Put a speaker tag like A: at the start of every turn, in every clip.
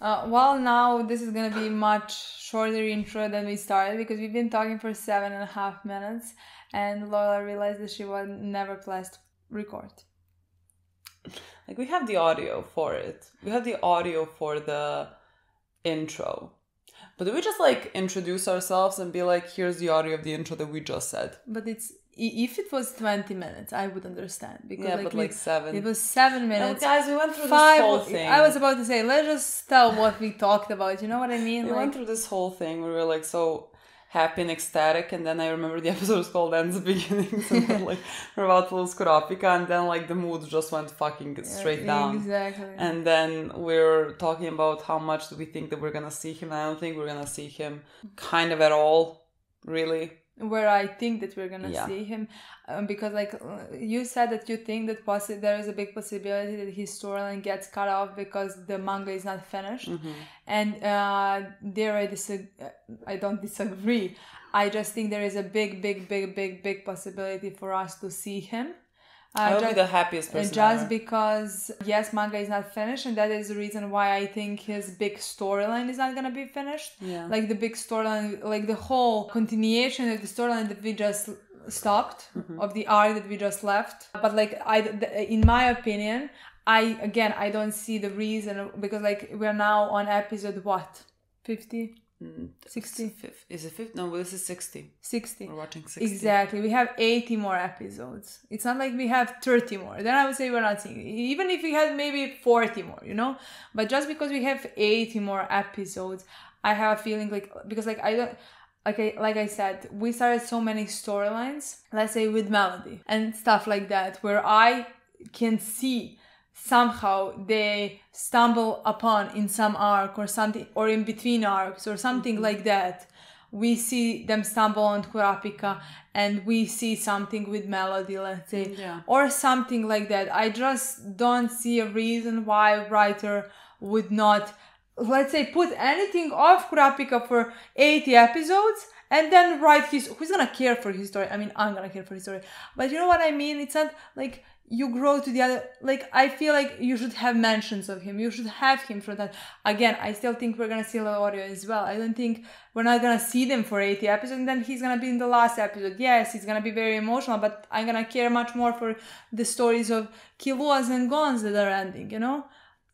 A: Uh, well, now this is gonna be much shorter intro than we started because we've been talking for seven and a half minutes, and Lola realized that she was never pressed record.
B: Like we have the audio for it. We have the audio for the intro. But do we just like introduce ourselves and be like, here's the audio of the intro that we just said?
A: But it's if it was twenty minutes, I would understand because
B: Yeah,
A: like,
B: but like seven.
A: It was seven minutes.
B: guys, we went through
A: Five.
B: this whole thing.
A: I was about to say, let's just tell what we talked about. You know what I mean?
B: we
A: like,
B: went through this whole thing we were like so happy and ecstatic, and then I remember the episode was called Ends Beginnings, and then like we're about to lose Kurapika, and then like the mood just went fucking straight down.
A: Exactly.
B: And then we're talking about how much do we think that we're gonna see him. and I don't think we're gonna see him kind of at all, really.
A: Where I think that we're gonna
B: Yeah.
A: see him, um, because like uh, you said that you think that possi- there is a big possibility that his storyline gets cut off because the manga is not finished,
B: Mm-hmm.
A: and uh, there I disag- I don't disagree. I just think there is a big, big, big, big, big possibility for us to see him.
B: I would
A: just-
B: be the happiest person.
A: and just
B: ever.
A: because yes, manga is not finished, and that is the reason why I think his big storyline is not gonna be finished.
B: Yeah.
A: Like the big storyline, like the whole continuation of the storyline that we just stopped
B: Mm-hmm.
A: of the arc that we just left. But like I, in my opinion, I again I don't see the reason because like we're now on episode what 50
B: Mm, Mm,
A: 60
B: fif- Is it 50? No, this is 60.
A: 60
B: We're watching 60.
A: Exactly. We have 80 more episodes. It's not like we have 30 more. Then I would say we're not seeing. Even if we had maybe 40 more, you know? But just because we have 80 more episodes, I have a feeling like because like I don't okay, like I said, we started so many storylines, let's say with melody and stuff like that, where I can see somehow they stumble upon in some arc or something or in between arcs or something mm-hmm. like that. We see them stumble on kurapika and we see something with melody let's say mm,
B: Yeah.
A: or something like that. I just don't see a reason why writer would not let's say put anything off kurapika for 80 episodes and then write his who's gonna care for his story? I mean i'm gonna care for his story. But you know what i mean? It's not like you grow to the other like i feel like you should have mentions of him. You should have him for that. Again i still think we're gonna see Leorio as well. I don't think we're not gonna see them for 80 episodes and then he's gonna be in the last episode. Yes he's gonna be very emotional but i'm gonna care much more for the stories of kiluas and gons that are ending you know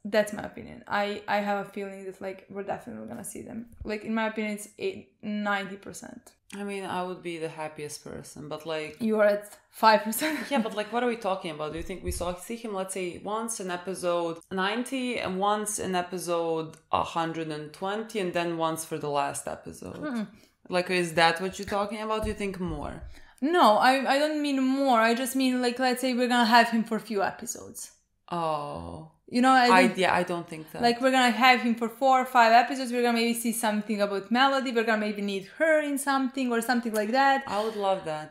A: that's my opinion i i have a feeling that like we're definitely gonna see them like in my opinion it's eight, 90%
B: I mean, I would be the happiest person, but like,
A: you are at 5%
B: yeah, but like, what are we talking about? Do you think we saw see him, let's say, once in episode 90 and once in episode 120 and then once for the last episode?
A: Hmm.
B: Like, is that what you're talking about? Do you think more?
A: No, I, I don't mean more. I just mean like let's say we're gonna have him for a few episodes.
B: Oh,
A: You know, I,
B: I yeah, I don't think that.
A: like we're gonna have him for four or five episodes. We're gonna maybe see something about Melody. We're gonna maybe need her in something or something like that.
B: I would love that.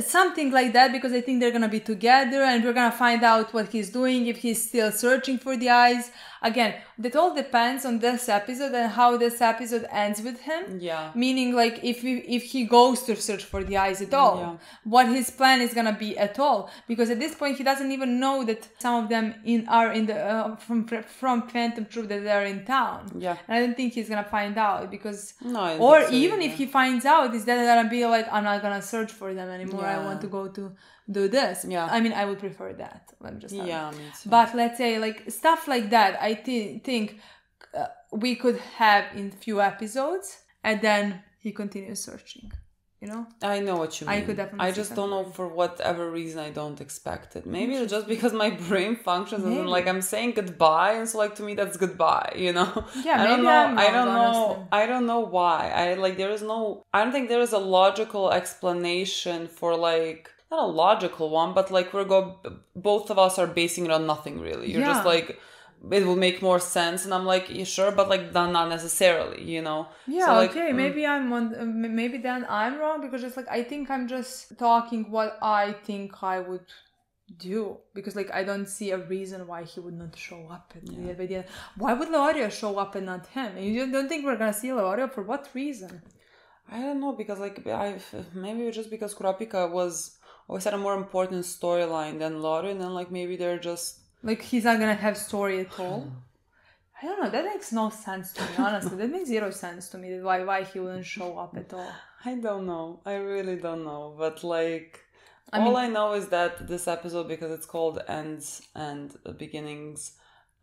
A: Something like that because I think they're gonna be together and we're gonna find out what he's doing if he's still searching for the eyes. Again, that all depends on this episode and how this episode ends with him.
B: Yeah.
A: Meaning, like if he, if he goes to search for the eyes at all,
B: Yeah.
A: what his plan is gonna be at all. Because at this point, he doesn't even know that some of them in are in the uh, from from Phantom Troupe that they're in town.
B: Yeah.
A: and I don't think he's gonna find out because.
B: No,
A: or
B: think so
A: even if he finds out, is that gonna be like, I'm not gonna search for them anymore. I want to go to do this.
B: Yeah.
A: I mean, I would prefer that. Let me just. tell.
B: Yeah, me too.
A: But let's say like stuff like that, I thi- think uh, we could have in few episodes, and then he continues searching. You know?
B: I know what you mean.
A: I could definitely
B: I just don't know for whatever reason I don't expect it. Maybe it's just because my brain functions and like I'm saying goodbye, and so like to me that's goodbye. You know?
A: Yeah,
B: I don't know.
A: I'm
B: I don't know.
A: honestly.
B: I don't know why. I like there is no. I don't think there is a logical explanation for like not a logical one, but like we're go. Both of us are basing it on nothing really. You're just like. It will make more sense, and I'm like, yeah, sure, but like not not necessarily, you know.
A: Yeah.
B: So, like,
A: okay.
B: mm.
A: Maybe I'm on. Maybe then I'm wrong because it's like I think I'm just talking what I think I would do because like I don't see a reason why he would not show up at the at the end. Why would Leorio show up and not him? And you don't think we're gonna see Leorio for what reason?
B: I don't know because like I maybe just because Kurapika was always had a more important storyline than Lottie, and then like maybe they're just
A: Like he's not gonna have story at all. I don't know. That makes no sense to me. Honestly, that makes zero sense to me. Why why he wouldn't show up at all?
B: I don't know. I really don't know. But like,
A: I
B: all
A: mean-
B: I know is that this episode, because it's called Ends and Beginnings,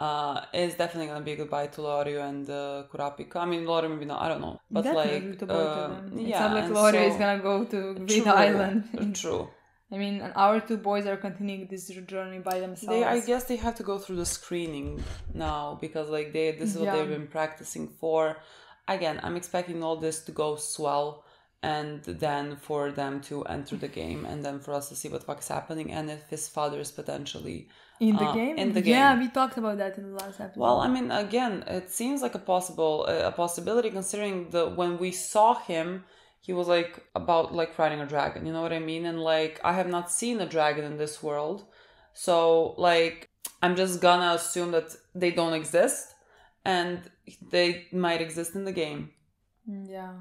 B: uh, is definitely gonna be goodbye to Leorio and uh, Kurapika. I mean, Leorio maybe not. I don't know. But
A: Definitely
B: like,
A: to both of
B: uh,
A: them. It's
B: yeah,
A: not like
B: and
A: Gloria is
B: so-
A: gonna go to Great
B: True,
A: Island.
B: True.
A: I mean, our two boys are continuing this journey by themselves.
B: They, I guess, they have to go through the screening now because, like, they this is what
A: Yeah.
B: they've been practicing for. Again, I'm expecting all this to go swell, and then for them to enter the game, and then for us to see what fuck is happening, and if his father is potentially
A: in the
B: uh,
A: game.
B: in the game, Yeah,
A: we talked about that in the last episode.
B: Well, I mean, again, it seems like a possible a possibility considering the when we saw him, he was like about like riding a dragon. You know what I mean? And like, I have not seen a dragon in this world, so like, I'm just gonna assume that they don't exist, and they might exist in the game.
A: Mm, yeah,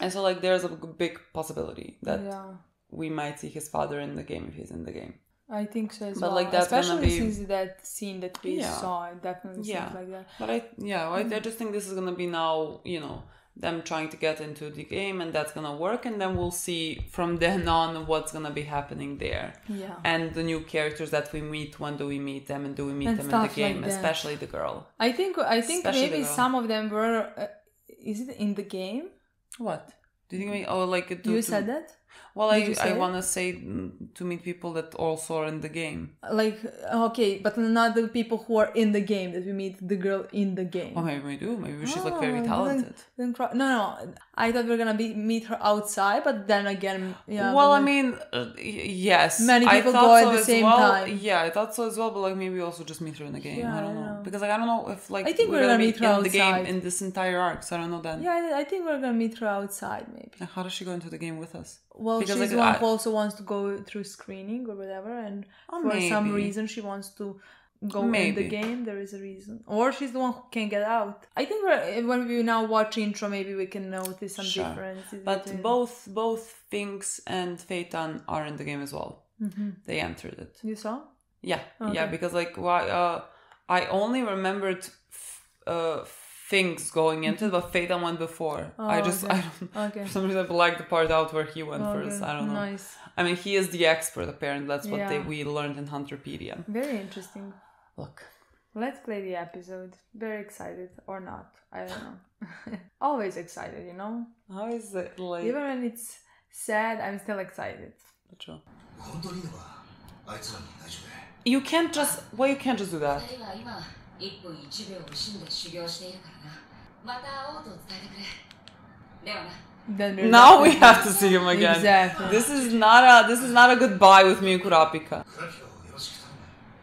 B: And so, like, there's a big possibility that
A: yeah.
B: we might see his father in the game if he's in the game.
A: I think so as
B: But,
A: well.
B: like, that's
A: Especially
B: be-
A: since that scene that we
B: Yeah.
A: saw, it definitely
B: Yeah.
A: seems like that.
B: But I, yeah, I, I just think this is gonna be now, you know, them trying to get into the game, and that's gonna work, and then we'll see from then on what's gonna be happening there,
A: Yeah.
B: and the new characters that we meet. When do we meet them, and do we meet
A: And
B: them in the
A: stuff like
B: game, especially the girl?
A: I think I think
B: Especially
A: maybe some of them were. Uh, is it in the game?
B: What do you think? We, oh, like to,
A: you
B: to-
A: said that.
B: Well,
A: Did
B: I I want to say mm, to meet people that also are in the game.
A: Like okay, but not the people who are in the game that we meet the girl in the game.
B: Well, maybe we do. Maybe she's like
A: Oh,
B: very talented.
A: Then cro- no, no, I thought we are gonna be meet her outside, but then again, yeah.
B: well, I mean, uh, yes.
A: Many people go at the same
B: well.
A: time.
B: Yeah, I thought so as well. But like maybe also just meet her in the game.
A: Yeah,
B: I don't know
A: know.
B: because like I don't know if like
A: I think
B: we're,
A: we're
B: gonna
A: gonna
B: be
A: meet her
B: in the game in this entire arc. So I don't know then.
A: yeah, I think we're gonna meet her outside, maybe.
B: Like, how does she go into the game with us?
A: Well,
B: Because,
A: she's
B: like,
A: one
B: I-
A: who also wants to go through screening or whatever, and
B: Oh,
A: for some reason she wants to go in the game. There is a reason, or she's the one who can get out. I think we're, when we now watch intro, maybe we can notice some
B: Sure.
A: differences.
B: But
A: between-
B: both both Phinks and Feitan are in the game as well.
A: Mhm.
B: They entered it.
A: you saw.
B: Yeah, yeah. Because like why? Uh, I only remembered f- uh things going into it, but Feitan went before.
A: Oh, I
B: just
A: okay.
B: I don't
A: okay.
B: for some reason I blacked the part out where he went first. I don't know.
A: Nice.
B: I mean he is the expert apparently. That's what
A: yeah.
B: they, we learned in Hunterpedia.
A: Very interesting.
B: Look.
A: Let's play the episode. Very excited or not. I don't know. Always excited, you know?
B: How is it like
A: even when it's sad, I'm still excited.
B: True. You can't just well you can't just do that.
C: 二人は今一分一秒を惜しんで修行しているからなまた会おうと伝えてくれではな
A: Then we're
B: Now we
A: definitely-
B: have to see him again.
A: Exactly.
B: This is not a this is not a goodbye with me and Kurapika.
D: クラピカをよろしく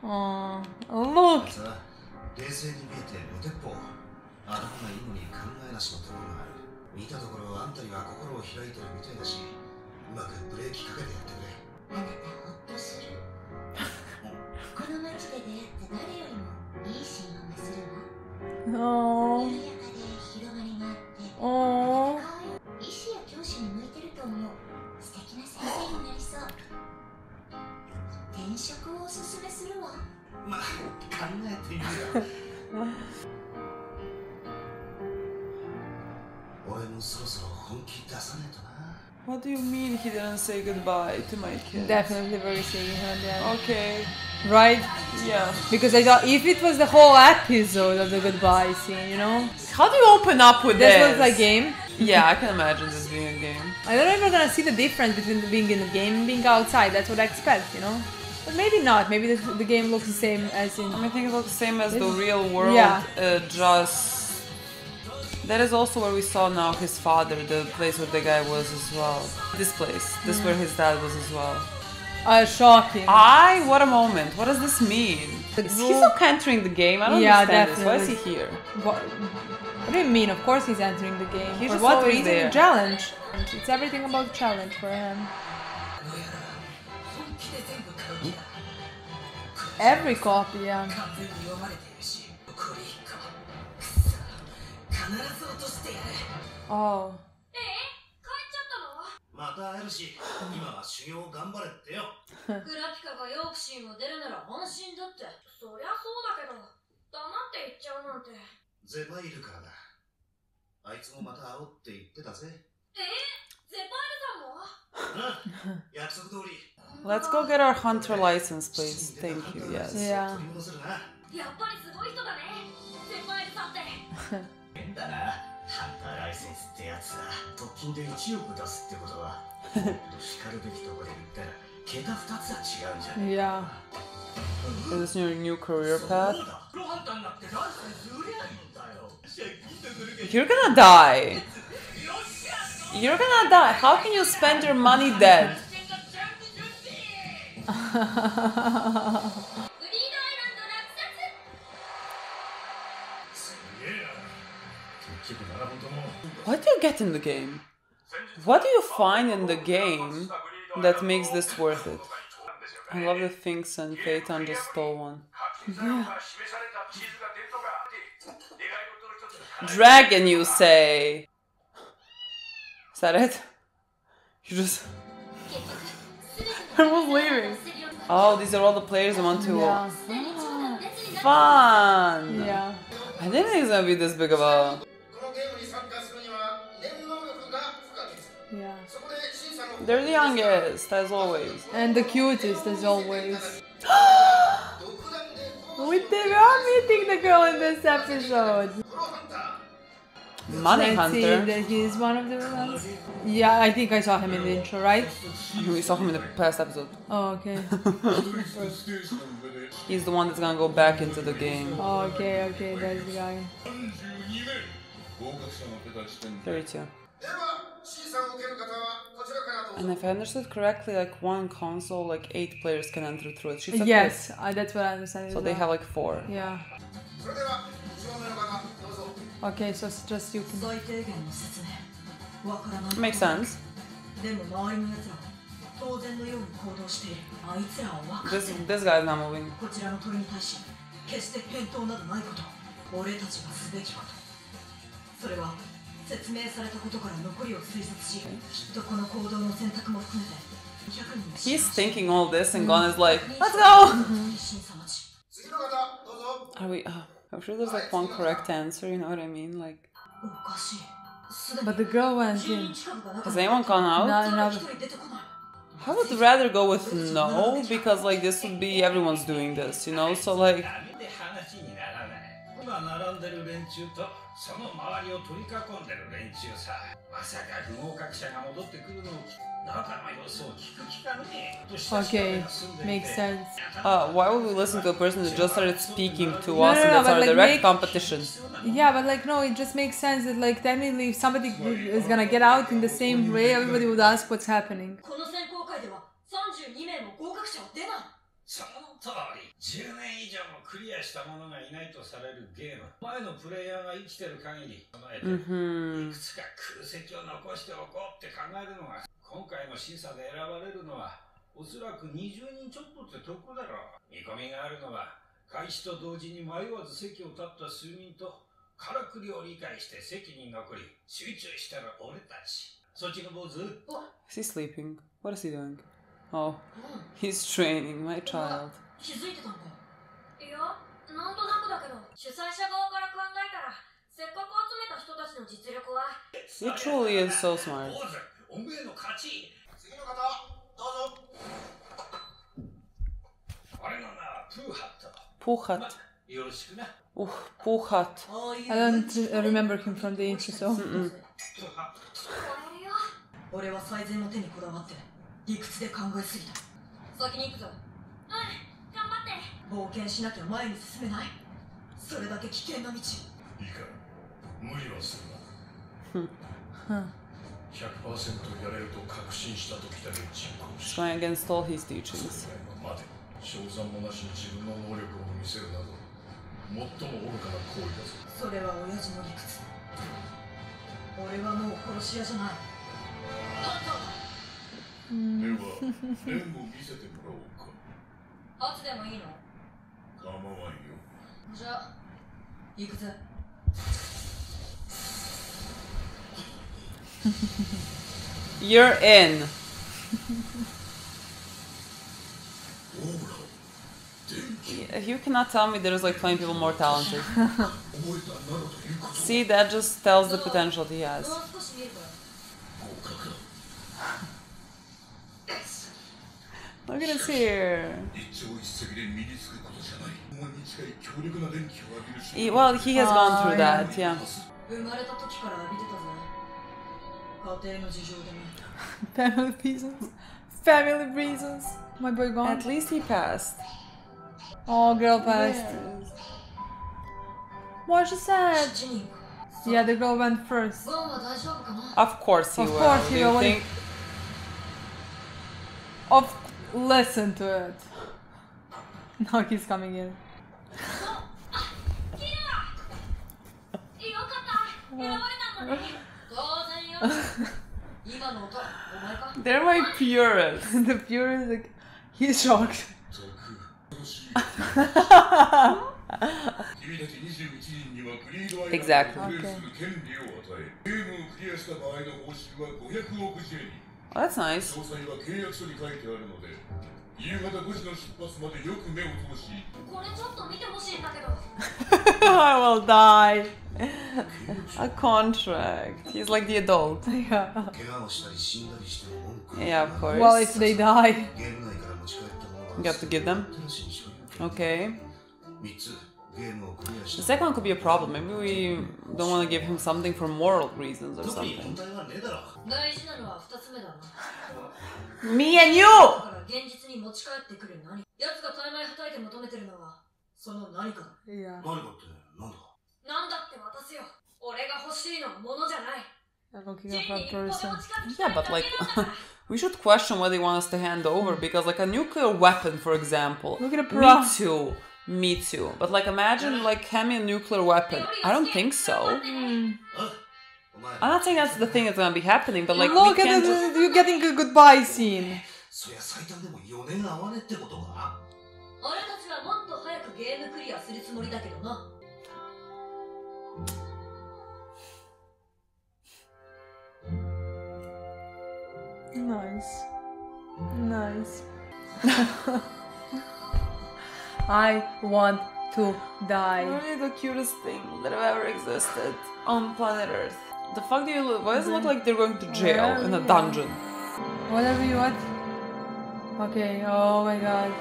D: 頼む
A: Aw. look.
D: ああ
C: 医師や教師に向いてると思う素敵な先生になりそう転職をおめするわ
D: まあ考えて 俺もそろそろ本気出さねえとな。
B: What do you mean he didn't say goodbye to my kid?
A: Definitely very her then.
B: Okay.
A: Right?
B: Yeah.
A: Because I thought if it was the whole episode of the goodbye scene, you know?
B: How do you open up with
A: This
B: this?
A: was like game.
B: Yeah, I can imagine this being a game.
A: I don't know if we're gonna see the difference between being in the game and being outside. That's what I expect, you know? But maybe not. Maybe the, the game looks the same as in.
B: I think it looks the same as the real world.
A: Yeah.
B: Uh, just that is also where we saw now his father, the place where the guy was as well. This place, this
A: Mm.
B: where his dad was as well.
A: Uh, shocking.
B: I what a moment! What does this mean?
A: The
B: Is he still entering the game? I don't
A: Yeah,
B: understand this. Why is he here?
A: What, what do you mean? Of course he's entering the game.
B: He's
A: for
B: just
A: what reason?
B: there.
A: Challenge. It's everything about challenge for him. Every copy, yeah.
E: 必ず落としてやる。
A: Oh.
D: また会えるし今は修行頑張れってよ。
C: グラピカがヨークシーも出るなら安心だって。そりゃそうだけど黙って言っちゃうなんて。
D: ゼパイルからだ。あいつもまた会おうって言ってたぜ。
C: えゼパールさんも？
D: あ約束通り。
B: Let's go get our hunter license, please. Thank you. Yes.
A: Yeah.
C: んって
D: 変だなハンターライセンスってやつだ特勤で1億出すってことはもっと叱るべきとこで言ったら桁2つは違うんじゃねえ
A: Yeah.
B: Is this your new career path?
D: そうだプロハンターになってライセンス売れないんだよ借金とくるけ
B: You're gonna die. You're gonna die. How can you spend your money dead? What do you get in the game? What do you find in the game that makes this worth it? I love the things and Feitan just stole one. Dragon, you say? Is that it? You just. Everyone's leaving. Oh, these are all the players I want to.
A: Yeah.
B: Fun!
A: Yeah.
B: I didn't think it was gonna be this big of a.
A: Yeah.
B: They're the youngest, as always.
A: And the cutest, as always. we did not meeting the girl in this episode.
B: Money
A: Let's
B: Hunter.
A: that he's one of the ones. Yeah, I think I saw him in the intro, right?
B: We saw him in the past episode.
A: Oh, okay.
B: he's the one that's gonna go back into the game.
A: Oh, okay, okay, that's the guy.
B: 32. And if I understood correctly, like one console, like eight players can enter through it. She said
A: Yes, uh, that's what I understand.
B: So
A: as
B: they
A: well.
B: have like four.
A: Yeah.
D: それでは一番目の方どうぞ
A: Okay, so it's just you can.
E: 最低限の説明わからない
B: Makes sense.
E: でも周りの奴らは当然のように行動しているあいつらは分かって
B: This
E: る
B: this guy's not moving.
E: こちらの問いに対し決して返答などないこと俺たちがすべきことそれは 説明されたことから残りを推察しきっとこの行動の選択も含めて200人の
B: He's thinking all this and Gon is like, let's go!
E: 審査待ち
D: 次の方どうぞ
B: Are we? Uh, I'm sure there's like one correct answer. You know what I mean? Like,
E: おかしいすでに
A: But the girl went
E: 10
A: in.
E: 人近くが中
B: has
E: に
B: anyone gone out?
A: No,
E: 誰
A: no.
E: 一人出てこない
B: I would rather go with no because like this would be everyone's doing this, you know. So like,
F: 並んでる連中とその周りを取り囲んでる連中さまさか不合格者が戻ってくるのを中の様子を聞く気かねえと親しい
A: Okay,
F: 人が住んでいて
A: makes sense.
B: uh, why would we listen to a person that just started speaking to
A: No,
B: us
A: no,
B: and
A: no,
B: that's
A: but,
B: our
A: like,
B: direct
A: make-
B: competition?
A: Yeah, but like, no, it just makes sense that, like, technically, if somebody is gonna get out in the same way, everybody would ask what's happening.
C: この選考会では32名も合格者は出ない
F: その通り 10年以上もクリアした者がいないとされるゲーム前のプレイヤーが生きてる限り備えて、
B: Mm-hmm.
F: いくつか空席を残しておこうって考えるのが今回の審査で選ばれるのはおそらく20人ちょっとってとこだろう見込みがあるのは開始と同時に迷わず席を立った数人とからくりを理解して席に残り集中したら俺たちそっちの坊主
B: ？Is he sleeping? What is he doing? Oh, he's training my child.
C: 気づいてたんだいやなんとなくだけど主催者側から考えたらせっかく集めた人たちの実力は。
B: truly is so smart.
F: おめえの勝ち。
D: 次の方どうぞ。
F: 俺の名はプーハット。
B: Puhat.
F: まよろしくな。
B: Uh,
A: I don't uh, remember him from the intro, so.
F: プーハット
C: これ よ。
E: 俺は最善の手にこだわって理屈で考えすぎた。
C: 先に行くぞ。うん頑張って
E: 冒険しなきゃ前に進めない。それだけ危険な道。
G: いいか無理はするな。
A: Huh.
G: 100%やれると確信した時だけ実行し
B: going against all his teachings.
G: 待て賞賛もなしに自分の能力を見せるなど。最も愚かな行為だぞ。
E: それは親父の理屈。俺はもう殺し屋じゃない。
G: ではレンを見せてもらおうか。
C: 罰でもいいの？
G: 構わんよ
C: じゃあ
E: 行くぜ
B: You're in.
G: オーラ電気
B: you cannot tell me there's like 20 people more talented.
G: 覚えたなどということ
B: See, that just tells the potential he
C: も
B: has. He, well, he has gone through that, yeah.
A: Family reasons. Family reasons. My boy gone.
B: At least he passed.
A: Oh, girl passed. Yes. What she said? Yeah, the girl went first.
B: Of course he
A: of
B: will.
A: Course he will.
B: Think?
A: Of Listen to it. Now he's coming in.
B: They're my purists.
A: the purists, like, he's shocked.
B: exactly.
G: Okay.
B: Oh, that's nice.
G: 調査には契約書に書いてあるので、夕方5時の出発までよく目を通し。
C: これちょっと見てほしいんだけど。
B: I will die. A contract. He's like the adult.
A: yeah.
B: yeah, of course.
A: Well, if they die.
B: You have to give them? Okay.
D: 3つ
B: The
D: た
B: second one could be a problem. Maybe we don't want to give him something for moral reasons or
D: 特に
B: something.
D: 問題はねえだろ
C: 大事なのは2つ目だな
B: Me and you!
E: だから現実に持ち帰ってくる何奴が大枚はたいて求めてるのはその何かだ
A: Yeah.
D: 何かってなんだ
C: なんだって渡すよ俺が欲しいのは物じゃない
A: I'm looking
C: ジ
A: at
C: ンに
A: that
C: 一歩でも
A: person.
C: 近づきた
B: Yeah,
C: い
B: but
C: だ
B: like,
C: けなんだから
B: we should question what they want us to hand over because, like, a nuclear weapon, for example.
A: Look at the
B: Me
A: pro.
B: too. Me too. But like imagine like having a nuclear weapon. I don't think so. I'm not saying that's the thing that's gonna be happening, but like
A: look at the, just... you're getting a goodbye scene. Nice. Nice. I want to die.
B: Really the cutest thing that have ever existed on planet Earth. The fuck do you look? Why does it look like they're going to jail in a
A: Really?
B: dungeon?
A: Whatever you want. Okay, oh my god.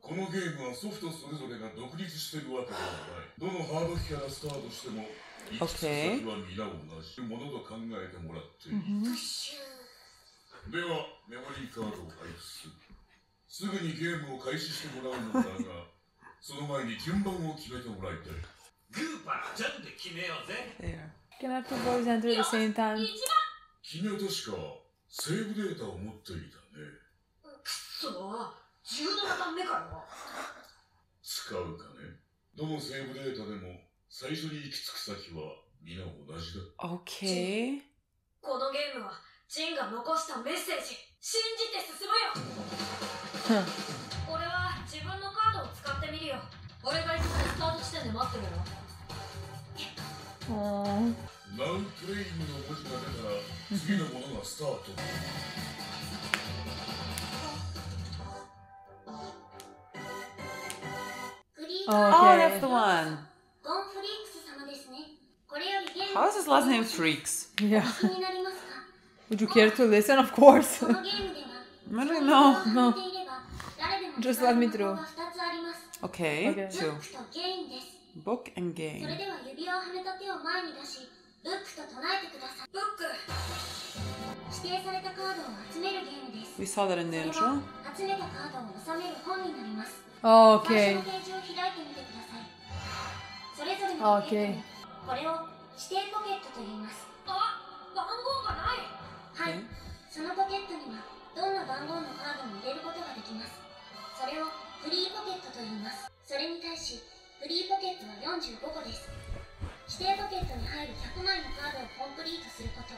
G: このゲームはソフトそれぞれが独立しているわけではないどのハード機からスタートしても行き着く先は皆同じものと考えてもらっている、ではメモリーカードを配布する すぐにゲームを開始してもらうのだが その前に順番を決めてもらいたい。
F: グーパーじゃんで決めようぜ.
A: Can I two boys the same time?
G: 君は確かセーブデータを持っていたね。
E: くそ17段目から。は
G: 使うかね。どのセーブデータでも最初に行き着く先は皆同じだ。
B: Okay.
C: このゲームはジンが残したメッセージ信じて進むよ俺は自分のカードを使ってみるよ
E: 俺がいつもスタート地点で待ってるよ
A: Oh.
G: ナウプレイングの文字が出たら次のものがスタート
B: Oh, that's
A: Okay.
B: the one.
C: ゴンフリークス様ですねこれよりゲーム
B: How is his last name Freaks?
A: Yeah. Would you care to listen? Of course. no,
C: no.
A: Just let me through.
B: Okay,
A: okay.
B: Two. Book and game. We saw that in the intro.
A: Okay.
C: Okay. 指定ポケットと言いますあ番号がないはい.そのポケットにはどんな番号のカードも入れることができますそれをフリーポケットと言いますそれに対しフリーポケットは45個です指定ポケットに入る100枚のカードをコンプリートすること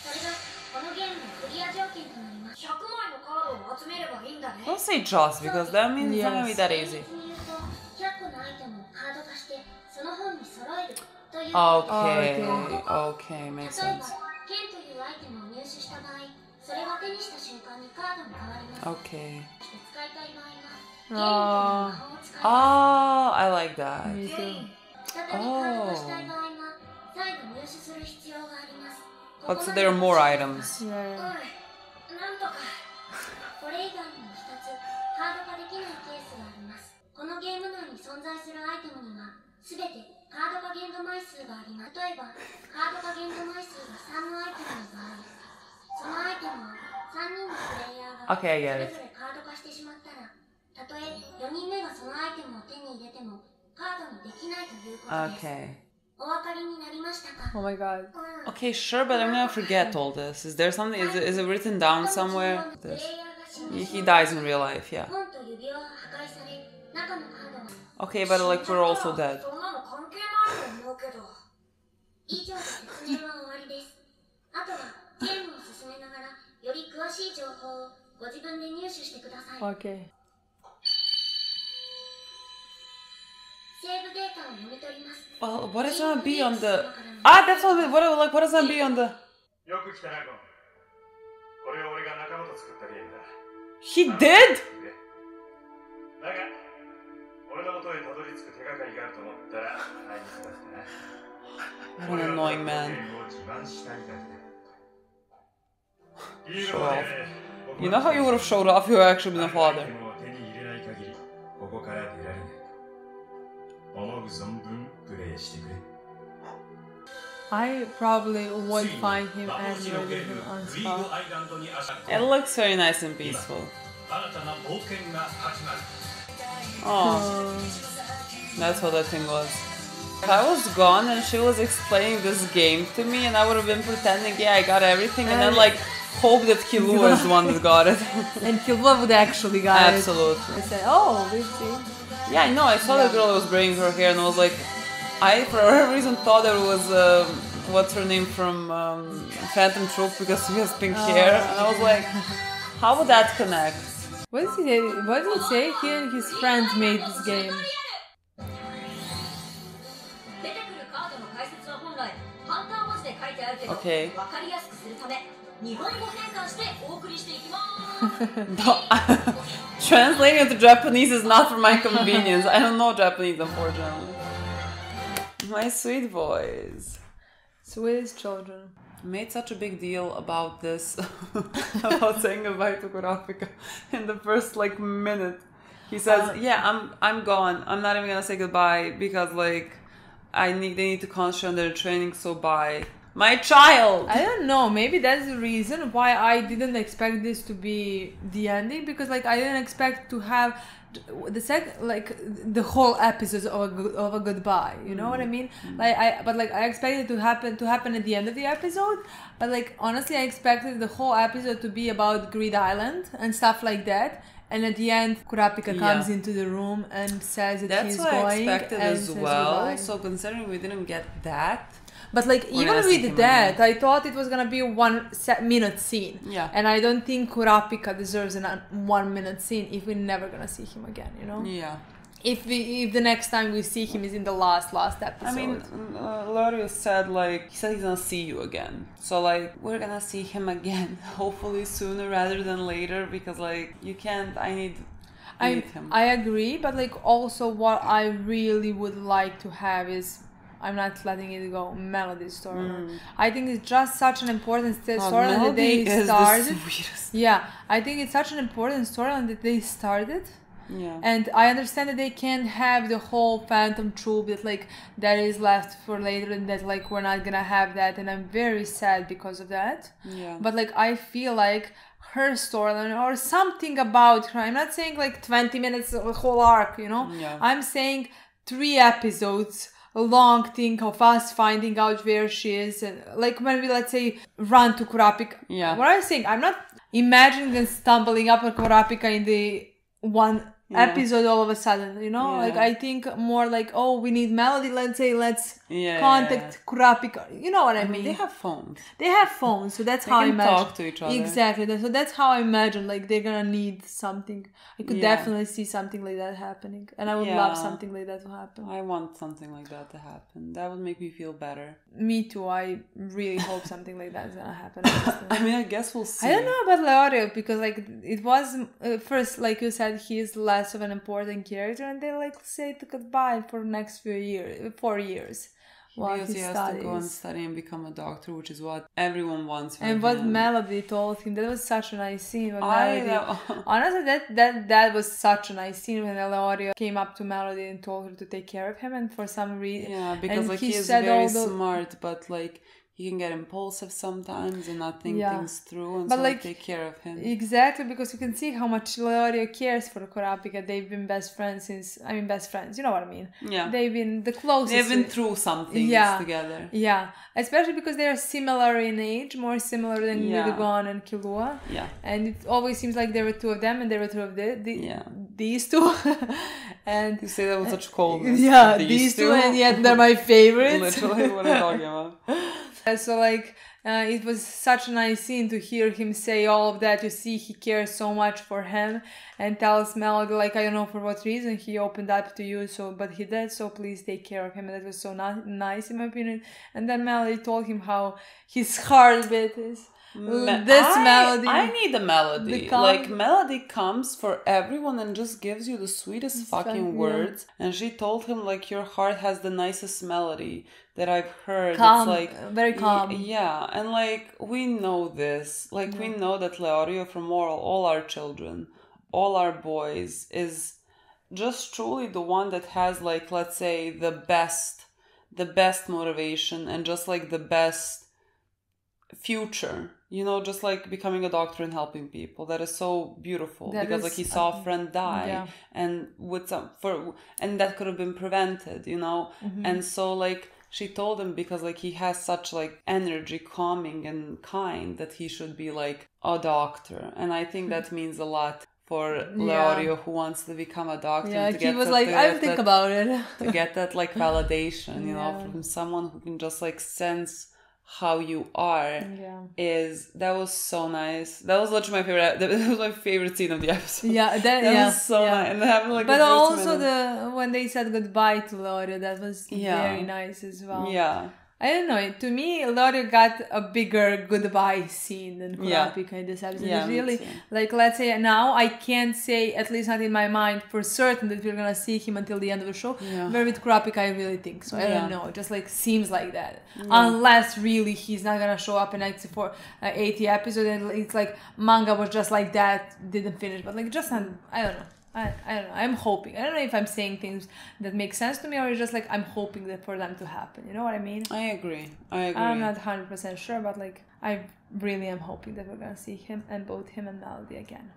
C: それがこのゲームのクリア条件となります100枚のカードを集めればいいんだね
B: Don't say just because that means it's not gonna be that easy.
C: 厳密に言うと100個のアイテムをカード化してその本に揃えるという
B: Okay.
A: Okay.
B: Okay,
C: 例え
B: makes
C: ば
B: sense.
C: 剣というアイテムを入手した場合それは手にした瞬間にカードに変わりますて使使いたい場合はゲームという魔法を使いま
B: Oh, I like that.
A: Me
C: す
A: too.
C: 再びカード化したい場合は再度入手する必要があります
B: But so there are more items.
C: うん
A: Yeah.
C: なんとかこれ以外にも一つカード化できないケースがありますこのゲーム内に存在するアイテムには全てカード化限度枚数があります例えばカード化限度枚数が3のアイテムの場合そのアイテムは3人のプレイヤーが
B: Okay, I
C: そ
B: get
C: れ
B: it.
C: ぞれカード化してしまったらたとえ4人目がそのアイテムを手に入れてもカードにできないということです、
B: Okay.
C: お分かりになりましたか
A: Oh my god.
C: うん
B: Okay, sure, but I'm gonna forget all this. Is there something? Is it, is it written down somewhere?
C: プレ
B: This.
C: イヤーが死ん
B: He,
C: で
B: he dies in real life, yeah.
C: 本と指輪は破壊され中のカードは
B: Okay, but like we're also dead.
C: うけど以上で説明は終わりですあとはゲームを進めながらより詳しい情報をご自分で入手してください
A: Okay.
C: セーブデータを読み取ります
B: Well, what is gonna be on the? Ah, that's what. What like what is gonna be on the?
H: よく来たなゴンこれは俺が仲間と作ったゲームだ
B: He did?
H: のもとへたどり着く手がかりがあると思ったら会議します
B: ね an annoying man. Show off. You know how you would have showed off you actually been a father.
A: I probably would find him
F: as
A: him on spot.
B: It looks very nice and peaceful. Oh,
A: Uh,
B: that's what that thing was. If I was gone and she was explaining this game to me, and I would have been pretending, yeah, I got everything, and then like hope that Killua is the one that got it.
A: and Killua would actually got it.
B: Absolutely.
A: I said, oh, we see.
B: Yeah, I know. I saw the girl that was braiding her hair, and I was like, I for whatever reason thought it was um, what's her name from um, Phantom Troupe because she has pink hair, and I was like, how would that connect?
A: What does he say? What does it say? He and his friends made this game.
B: Okay. Translating into Japanese is not for my convenience. I don't know Japanese, unfortunately. My sweet boys.
A: Sweet children
B: made such a big deal about this about saying goodbye to Kurapika in the first like minute. He says,
A: Uh,
B: "Yeah, I'm I'm gone. I'm not even gonna say goodbye because like I need they need to concentrate on their training. So bye, my child."
A: I don't know. Maybe that's the reason why I didn't expect this to be the ending because, like, I didn't expect to have the sec like the whole episode of a of a goodbye. You know what I mm. mean? Mm. Like, I but like I expected to happen to happen at the end of the episode. But like honestly, I expected the whole episode to be about Greed Island and stuff like that. And at the end, Kurapika
B: Yeah.
A: comes into the room and says that
B: That's
A: he's
B: what I
A: going
B: expected
A: and
B: as well. So considering we didn't get that,
A: But like even
B: gonna see him
A: with that. I thought it was gonna be a one minute scene.
B: Yeah.
A: And I don't think Kurapika deserves a one minute scene if we're never gonna see him again. You know.
B: yeah.
A: If we if the next time we see him is in the last last episode.
B: I mean, uh, said like he said he's gonna see you again. So like we're gonna see him again, hopefully sooner rather than later because like you can't. I need. I
A: I
B: need him.
A: I agree, but like also what I really would like to have is. I'm not letting it go. Melody storyline. I think it's just such an important st-
B: Mm. Oh,
A: storyline that they
B: the
A: started.
B: sweetest.
A: Yeah, I think it's such an important storyline that they started.
B: Yeah.
A: And I understand that they can't have the whole Phantom Troupe that like that is left for later, and that like we're not gonna have that, and I'm very sad because of that.
B: Yeah.
A: But like I feel like her storyline or something about her. I'm not saying like 20 minutes of a whole arc, you know.
B: Yeah.
A: I'm saying three episodes. Long thing of us finding out where she is, and like when we let's say run to Kurapika.
B: Yeah.
A: What I'm saying, I'm not imagining them stumbling up on Kurapika in the one
B: Yeah.
A: episode all of a sudden. You know, like I think more like oh we need melody. Let's say let's
B: Yeah,
A: contact Kurapika. You know what I mean?
B: They have phones.
A: They have phones, so that's
B: They
A: how I imagine.
B: talk to each other.
A: Exactly. So that's how I imagine. Like they're gonna need something. I could
B: Yeah.
A: definitely see something like that happening, and I would love something like that to happen.
B: I want something like that to happen. That would make me feel better.
A: Me too. I really hope something like that is gonna happen.
B: I mean, I guess we'll see.
A: I don't know about Leorio because like it was uh, first like you said he's less of an important character and they like say goodbye for the next few years four years while
B: because
A: he
B: he has
A: studies.
B: to go and study and become a doctor, which is what everyone wants.
A: And what. Melody told him that was such a nice scene. When
B: I
A: Melody, honestly, that that that was such a nice scene when Leorio came up to Melody and told her to take care of him, and for some reason,
B: Yeah, because like
A: he
B: he is
A: said
B: very
A: the-
B: smart, but like he can get impulsive sometimes and not think
A: Yeah.
B: things through, and
A: But,
B: so
A: like,
B: take care of him.
A: Exactly, because you can see how much Leorio cares for Kurapika. They've been best friends since, I mean, best friends, you know what I mean?
B: Yeah.
A: They've been the closest.
B: They've been through some things
A: Yeah.
B: together.
A: Yeah, especially because they are similar in age, more similar than
B: Yeah.
A: And Killua.
B: Yeah.
A: And it always seems like there were two of them and there were two of the, the
B: Yeah.
A: these two. and
B: You say that with such coldness.
A: yeah, these, two, and yet they're my favorites.
B: Literally, what I'm talking about.
A: So like uh, it was such a nice scene to hear him say all of that. You see, he cares so much for him, and tells Melody like I don't know for what reason he opened up to you. So, but he did. So please take care of him. And that was so ni- nice in my opinion. And then Melody told him how his heartbeat is.
B: Me-
A: this
B: I-
A: melody.
B: I need a melody.
A: Com-
B: like melody comes for everyone and just gives you the sweetest
A: fun,
B: fucking
A: yeah.
B: words. And she told him like your heart has the nicest melody that I've heard.
A: Calm,
B: it's like
A: very calm.
B: yeah, and like we know this. Like we know that Leorio from all, all our children, all our boys is just truly the one that has like let's say the best the best motivation and just like the best future you know just like becoming a doctor and helping people that is so beautiful
A: That
B: because like he saw
A: uh,
B: a friend die
A: yeah.
B: and with some for and that could have been prevented you know
A: Mm-hmm.
B: and so like she told him because like he has such like energy calming and kind that he should be like a doctor and i think that means a lot for Leorio who wants to become a doctor
A: Yeah,
B: to
A: he was
B: that-
A: like, I'll think
B: that-
A: about it.
B: to get that like validation, you know, from someone who can just like sense how you are
A: Yeah.
B: is that was so nice. That was literally my favorite. That was my favorite scene of the episode.
A: Yeah, that,
B: that
A: yeah,
B: was so
A: yeah.
B: nice. And having like
A: but also
B: minute-
A: the when they said goodbye to Lore, that was
B: Yeah.
A: very nice as well.
B: yeah,
A: I don't know. To me, Lore got a bigger goodbye scene than
B: Yeah.
A: Kurapika in this episode.
B: Yeah,
A: really like let's say now I can't say at least not in my mind for certain that we're gonna see him until the end of the show.
B: Yeah.
A: Where with Kurapika, I really think so. I
B: Yeah.
A: don't know. It just like seems like that. Unless really he's not gonna show up in next for uh, 80 episode and it's like manga was just like that, didn't finish. But like just not. I don't know. I, I don't know. I'm hoping. I don't know if I'm saying things that make sense to me or it's just like I'm hoping that for them to happen. You know what I mean?
B: I agree. I agree.
A: I'm not 100% sure, but like I really am hoping that we're gonna see him and both him and Melody again.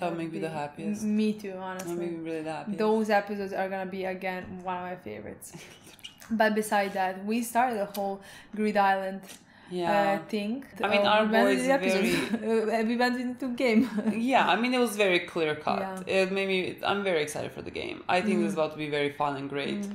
B: That would make me the happiest.
A: Me too, honestly.
B: That
A: honestly.
B: make me really happy.
A: Those episodes are gonna be again one of my favorites. but beside that, we started the whole Greed Island
B: yeah.
A: uh, thing.
B: I mean,
A: Uh,
B: our
A: we went
B: boys
A: into the episode. Uh, we went into game.
B: yeah, I mean, it was very clear cut.
A: Yeah.
B: It made me. I'm very excited for the game. I think this is about to be very fun and great,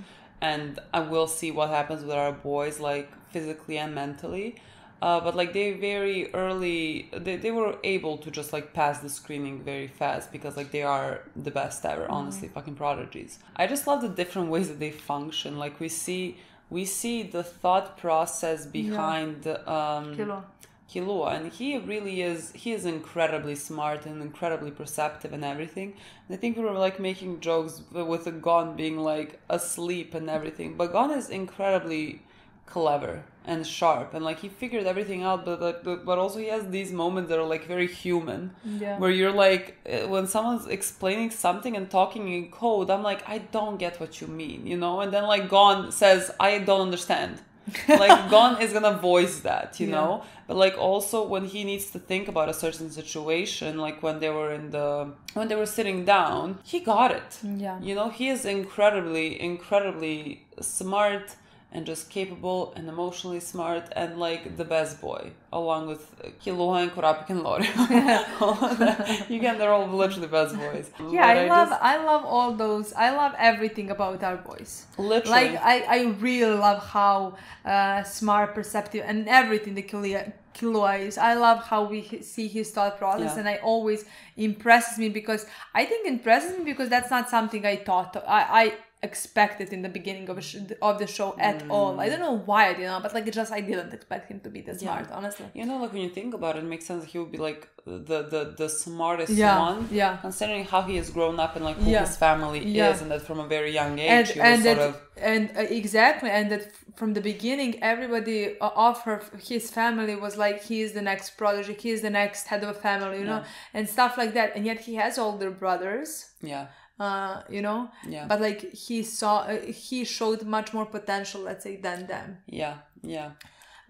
B: and I will see what happens with our boys, like physically and mentally. Uh, but like they very early, they, they were able to just like pass the screening very fast because like they are the best ever. Honestly, fucking prodigies. I just love the different ways that they function. Like we see, we see the thought process behind um,
A: Kilo.
B: Killua, and he really is he is incredibly smart and incredibly perceptive and everything. And I think we were like making jokes with the Gon being like asleep and everything, but Gon is incredibly clever and sharp and like he figured everything out but like but but also he has these moments that are like very human
A: Yeah.
B: where you're like uh, when someone's explaining something and talking in code i'm like i don't get what you mean you know and then like gon says i don't understand like gon is gonna voice that you
A: Yeah.
B: know but like also when he needs to think about a certain situation like when they were in the when they were sitting down he got it
A: Yeah.
B: you know he is incredibly incredibly smart and just capable and emotionally smart and like the best boy, along with Killua and Kurapika and Lore. Again, they're all literally best boys.
A: Yeah,
B: But
A: I love
B: just-
A: I love all those. I love everything about our boys.
B: literally.
A: Like I, I really love how uh, smart, perceptive, and everything the Killua, Killua is. I love how we see his thought process,
B: Yeah.
A: and I always impresses me because I think it impresses me because that's not something I thought I, I expected in the beginning of, sh- of the show at all. I don't know why I didn't, but like it just I didn't expect him to be that smart. Honestly.
B: You know, like when you think about it, it makes sense. He would be like the the the smartest
A: Yeah,
B: one.
A: yeah.
B: Considering how he has grown up and like who
A: Yeah,
B: his family
A: yeah.
B: is, and that from a very young age
A: and
B: he was
A: and
B: sort
A: that,
B: of
A: and uh, exactly and that from the beginning everybody uh, of her his family was like he is the next prodigy he is the next head of a family you know and stuff like that and yet he has older brothers
B: yeah
A: uh you know
B: Yeah.
A: but like he saw uh, he showed much more potential let's say than them
B: yeah yeah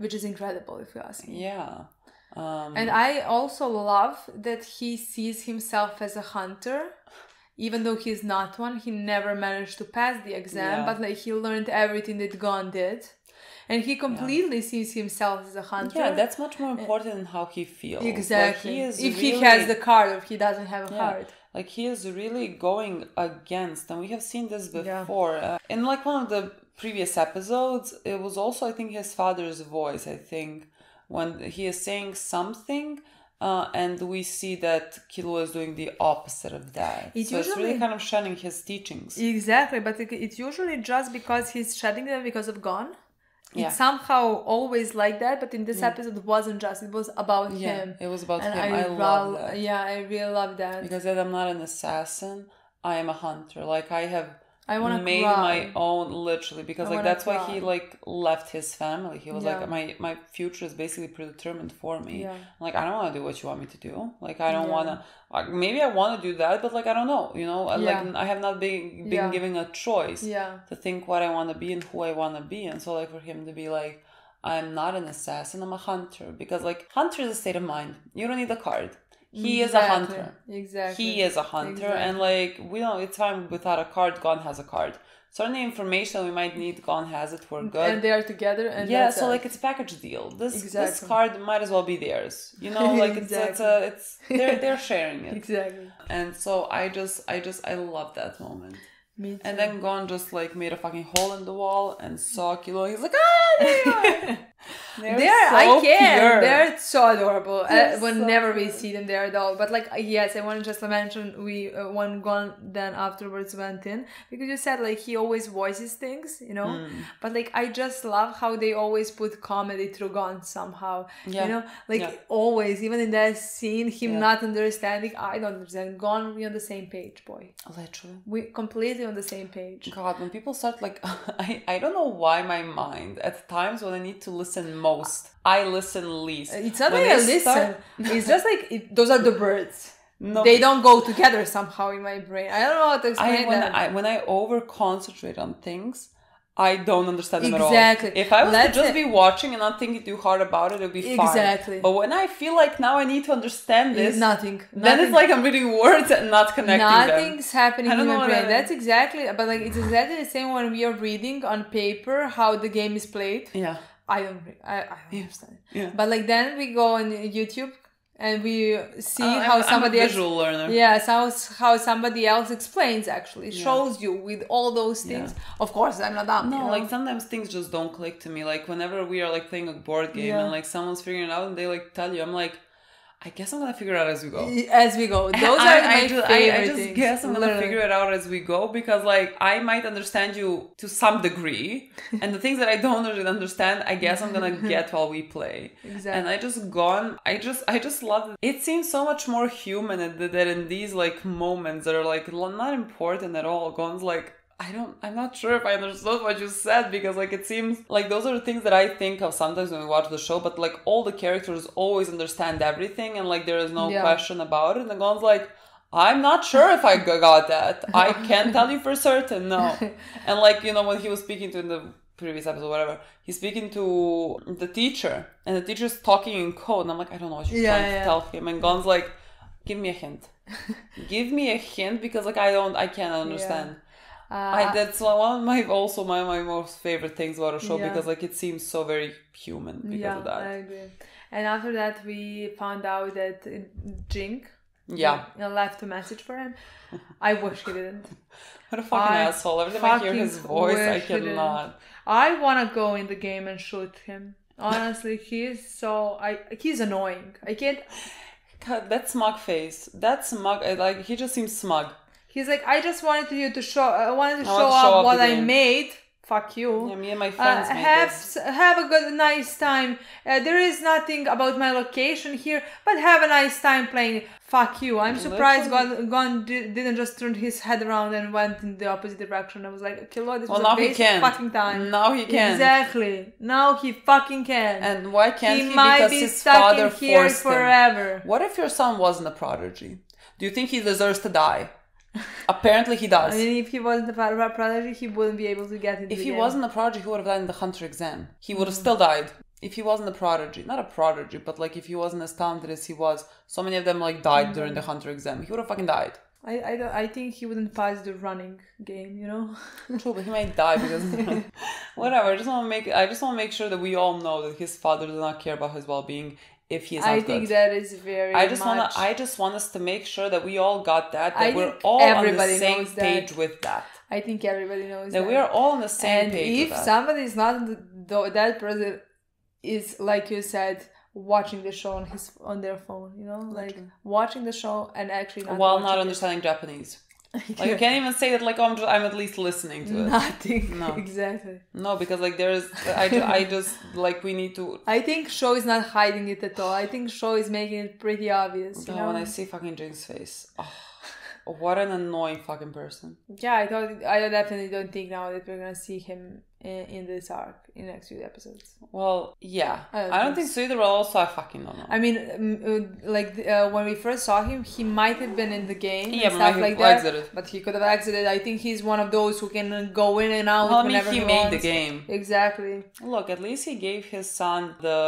A: which is incredible if you ask me
B: yeah. Um,
A: and I also love that he sees himself as a hunter. Even though he's not one, he never managed to pass the exam,
B: Yeah.
A: but like he learned everything that Gon did. And he completely sees himself as a hunter.
B: yeah, that's much more important than how he feels. Like,
A: exactly.
B: he is
A: if
B: really,
A: he has the card or if he doesn't have a
B: Yeah.
A: card.
B: Like he is really going against, and we have seen this
A: Yeah.
B: before. Uh, in like one of the previous episodes, it was also I think his father's voice. I think when he is saying something, uh, and we see that Killua is doing the opposite of that.
A: It
B: so it's really
A: usually-
B: kind of shedding his teachings.
A: Exactly, but it, it's usually just because he's shedding them because of Gon.
B: Yeah.
A: It's somehow always like that, but in this episode it wasn't just, it was about
B: yeah,
A: him.
B: it was about
A: and
B: him.
A: I,
B: I, love that.
A: Yeah, I really love that.
B: because then I'm not an assassin. I am a hunter. Like I have
A: I want to
B: made
A: cry.
B: my own literally because
A: I
B: like that's why he like left his family. He was
A: Yeah.
B: like my my future is basically predetermined for me.
A: Yeah.
B: Like I don't want to do what you want me to do. Like I don't
A: Yeah.
B: want to. Like maybe I want to do that, but like I don't know. You know, I- like I have not been been given a choice
A: Yeah.
B: to think what I want to be and who I want to be. And so like for him to be like. I'm not an assassin, I'm a hunter. Because like hunter is a state of mind. You don't need a card. He is a hunter.
A: Exactly.
B: He is a hunter, and like we know it's fine without a card. Gon has a card. Certain information we might need, Gon has it. We're good.
A: And they are together, and
B: yeah, so like it's a package deal. This this card might as well be theirs. You know, like it's it's a, it's they're they're sharing it.
A: exactly.
B: And so I just I just I love that moment.
A: Me too.
B: And then Gon just like made a fucking hole in the wall and saw Killua. He's like, ah, there you are. They're,
A: They're,
B: so
A: I can.
B: pure.
A: They're so adorable.
B: They're
A: uh,
B: so
A: whenever we
B: pure.
A: see them, they're adorable. But like, yes, I want to just mention we uh, when Gon then afterwards went in because you said like he always voices things, you know.
B: Mm.
A: But like, I just love how they always put comedy through Gon somehow.
B: Yeah.
A: You know, like
B: Yeah.
A: always, even in that scene, him
B: Yeah.
A: not understanding. I don't understand. Gon, we on the same page, boy.
B: literally.
A: We completely on the same page.
B: God, when people start like, I, I don't know why my mind at times when I need to listen most, I listen least.
A: It's not
B: When
A: like I listen. it's just like it, those are the birds.
B: No.
A: They don't go together somehow in my brain. I don't know how to
B: I
A: explain
B: when
A: that.
B: I when I over concentrate on things, I don't understand them
A: Exactly.
B: at all. Exactly. If I was
A: Let's
B: to just be watching and not thinking too hard about it, it would be fine.
A: Exactly.
B: But when I feel like now I need to understand this,
A: nothing.
B: then it's like I'm reading words and not connecting them.
A: Nothing's happening
B: I
A: in my brain.
B: that
A: That's exactly, but like it's exactly the same when we are reading on paper how the game is played.
B: Yeah.
A: I don't, I, I don't understand.
B: Yeah.
A: But like then we go on YouTube and we see
B: Uh,
A: how
B: I'm- I'm a
A: somebody else,
B: visual learner.
A: yeah, how how somebody else explains actually shows you with all those things. Of course, I'm not dumb.
B: No,
A: you know?
B: like sometimes things just don't click to me. Like whenever we are like playing a board game
A: Yeah.
B: and like someone's figuring it out and they like tell you, I'm like, I guess I'm gonna figure it out as we go.
A: as we go. Those
B: I,
A: are my
B: I just,
A: favorite
B: I, I just
A: things.
B: guess I'm gonna figure it out as we go because like I might understand you to some degree, and the things that I don't really understand, I guess I'm gonna get while we play.
A: Exactly.
B: And I just gone. I just I just love it. It seems so much more human that that in these like moments that are like not important at all. Gon's like. I don't I'm not sure if I understood what you said because like it seems like those are the things that I think of sometimes when we watch the show, but like all the characters always understand everything and like there is no
A: Yeah.
B: question about it. And Gon's like, I'm not sure if I got that. I can't tell you for certain, no. And like, you know, when he was speaking to in the previous episode, whatever, he's speaking to the teacher and the teacher's talking in code. And I'm like, I don't know what she's
A: Yeah,
B: trying
A: yeah.
B: to tell him. And Gon's like, give me a hint. give me a hint because like I don't, I can't understand.
A: Uh,
B: I, that's one of my also my, my most favorite things about the show
A: Yeah.
B: because like it seems so very human because
A: yeah,
B: of that.
A: I agree. And after that, we found out that Ging
B: yeah.
A: left a message for him. I wish he didn't.
B: What a fucking
A: I
B: asshole. Every time I hear his voice, I
A: wish he didn't.
B: cannot.
A: I want to go in the game and shoot him. Honestly, he is so I he's annoying. I can't.
B: God, that smug face. That smug, like, he just seems smug.
A: He's like, I just wanted you to show. I wanted to
B: I
A: show
B: want to show
A: up
B: up
A: what I made. Fuck you.
B: Yeah, me and my
A: Uh,
B: friends made
A: have
B: this.
A: s- have a good nice time. Uh, there is nothing about my location here, but have a nice time playing. Fuck you. I'm surprised. Gon, Gon di- didn't just turn his head around and went in the opposite direction. I was like, okay, Lord, this
B: Well,
A: was
B: now
A: a
B: he can.
A: fucking time.
B: Now he can.
A: Exactly. Now he fucking can.
B: And why can't he?
A: he might
B: because
A: be
B: his
A: stuck
B: father
A: in here
B: forced him.
A: forever.
B: What if your son wasn't a prodigy? Do you think he deserves to die? Apparently he does.
A: I mean, if he wasn't a part of our prodigy, he wouldn't be able to get into
B: if he
A: game.
B: wasn't a prodigy, he would have died in the Hunter exam. He would have
A: Mm.
B: still died. If he wasn't a prodigy, not a prodigy, but like if he wasn't as talented as he was, so many of them like died during
A: Mm.
B: the Hunter exam. He would have fucking died.
A: I, I, don't- I think he wouldn't pass the running game, you know?
B: True, but he might die because whatever. I just want to make I just want to make sure that we all know that his father does not care about his well being if he is not
A: I
B: good.
A: think that is very
B: I just want to. I just want us to make sure that we all got that. That
A: I
B: we're all on the same
A: that.
B: page with that.
A: I think everybody knows
B: That
A: that.
B: we are all on the same
A: and
B: page.
A: if somebody is not that person is like you said watching the show on his on their phone you know like watching the show and actually not
B: while not
A: it.
B: understanding Japanese, like you can't even say that. Like oh, I'm, just, I'm at least listening to it.
A: nothing
B: No.
A: exactly
B: No, because like there's, I, ju- I just like we need to.
A: I think show is not hiding it at all I think show is making it pretty obvious you
B: Oh,
A: know?
B: when I see fucking Ging's face, oh, what an annoying fucking person.
A: yeah I thought I definitely don't think now that we're gonna see him in, in this arc in the next few episodes
B: Well, yeah,
A: I don't
B: I don't
A: think
B: so either. Also, I fucking don't know.
A: I mean, um, uh, like uh, when we first saw him, he might have been in the game
B: Yeah,
A: and stuff
B: he
A: like that.
B: exited.
A: But he could have exited. I think he's one of those who can go in and out
B: Well, I mean,
A: whenever
B: he
A: he,
B: made the game.
A: Exactly.
B: Look, at least he gave his son the,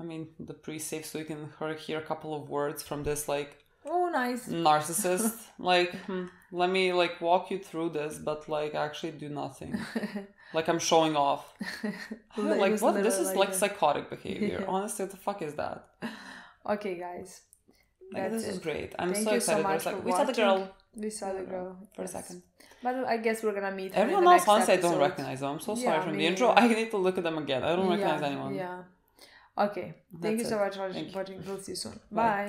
B: I mean, the pre-save so he can hear- hear a couple of words from this like
A: Oh, nice.
B: narcissist. like, hmm, let me like walk you through this, but like actually do nothing. like I'm showing off. Like what? This is like psychotic behavior.
A: Yeah.
B: Honestly, what the fuck is that?
A: Okay, guys.
B: Like, this is great. I'm
A: Thank
B: so
A: so
B: excited. for a
A: much for
B: we saw the girl
A: We saw the girl
B: for a second.
A: But I guess we're gonna meet.
B: Everyone else honestly I don't recognize them. I'm so sorry
A: Yeah,
B: from the intro.
A: neither.
B: I need to look at them again. I don't recognize
A: yeah,
B: anyone.
A: Yeah. Okay. Thank
B: That's
A: you so
B: it.
A: much for
B: Thank you.
A: watching. We'll see you soon.
B: Bye.
A: Bye.